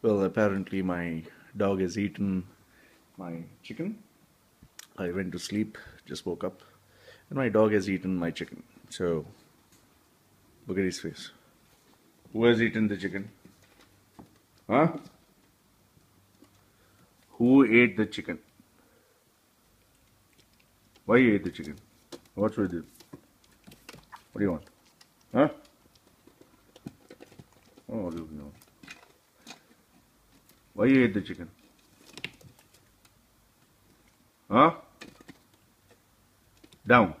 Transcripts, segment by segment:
Well, apparently my dog has eaten my chicken. I went to sleep, just woke up, and my dog has eaten my chicken. So, look at his face. Who has eaten the chicken? Huh? Who ate the chicken? Why you ate the chicken? What's with it? What do you want? Huh? Oh, look, no. Why you ate the chicken? Huh? Down.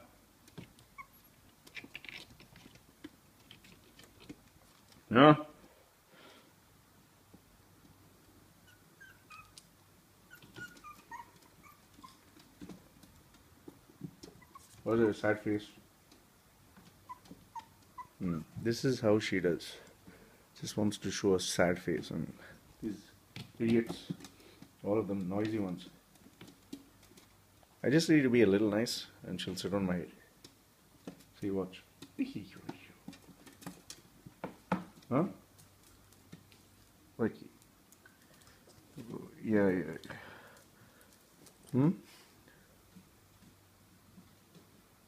Huh? What's a sad face? Hmm. This is how she does. Just wants to show a sad face. And these idiots, all of them noisy ones. I just need to be a little nice and she'll sit on my head. See, watch. Huh? Like, yeah, yeah. Hmm?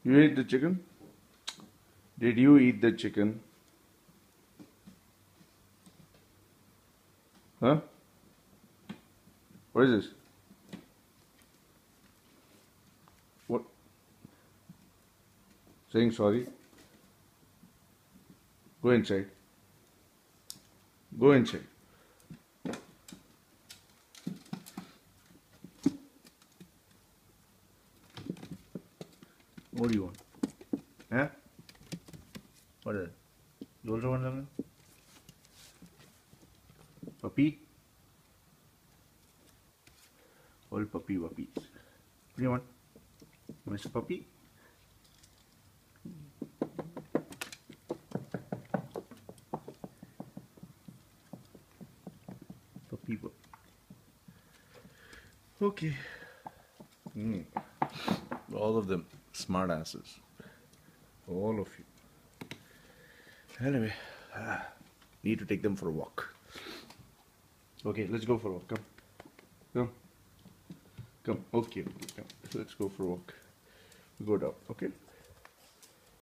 You ate the chicken? Did you eat the chicken? Huh? What is this? What? Saying sorry? Go inside. Go inside. What do you want? Huh? What is it? You also want something? Puppy? All puppy puppies. What do you want? Mr. Puppy? Puppy. Okay. Mm. All of them smart asses. All of you. Anyway, ah, need to take them for a walk. Okay, let's go for a walk. Come. Come. Come. Okay. Come. Let's go for a walk. Go down. Okay.